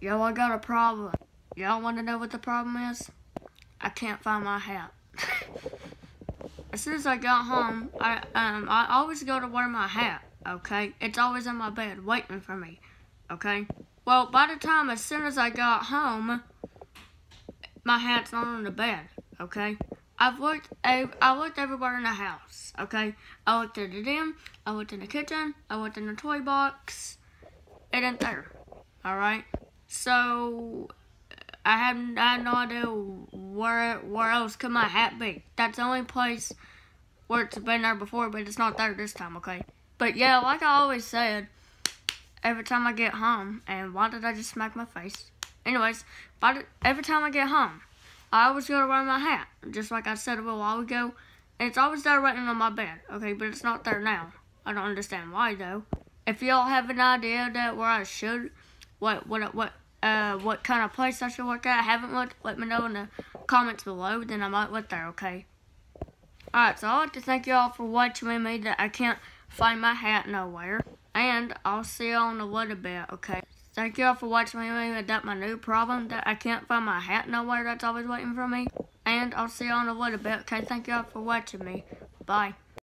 Yo, I got a problem. Y'all want to know what the problem is? I can't find my hat. as soon as I got home, I um I always go to wear my hat. Okay, it's always in my bed waiting for me. Okay. Well, by the time as soon as I got home, my hat's not on the bed. Okay. I've looked. I, looked everywhere in the house. Okay. I looked at the den. I looked in the kitchen. I looked in the toy box. It ain't there. All right. So I had I had no idea where where else could my hat be. That's the only place where it's been there before, but it's not there this time. Okay. But yeah, like I always said, every time I get home, and why did I just smack my face? Anyways, the, every time I get home, I always go to wear my hat, just like I said a little while ago. And it's always there waiting on my bed, okay? But it's not there now. I don't understand why though. If y'all have an idea that where I should, what what what uh what kind of place I should work at, I haven't looked, let me know in the comments below. Then I might look there, okay? Alright, so I'd like to thank y'all for watching me that I can't find my hat nowhere. And I'll see y'all in a little bit, okay? Thank y'all for watching me That my new problem that I can't find my hat nowhere that's always waiting for me. And I'll see y'all in a little bit, okay? Thank y'all for watching me. Bye.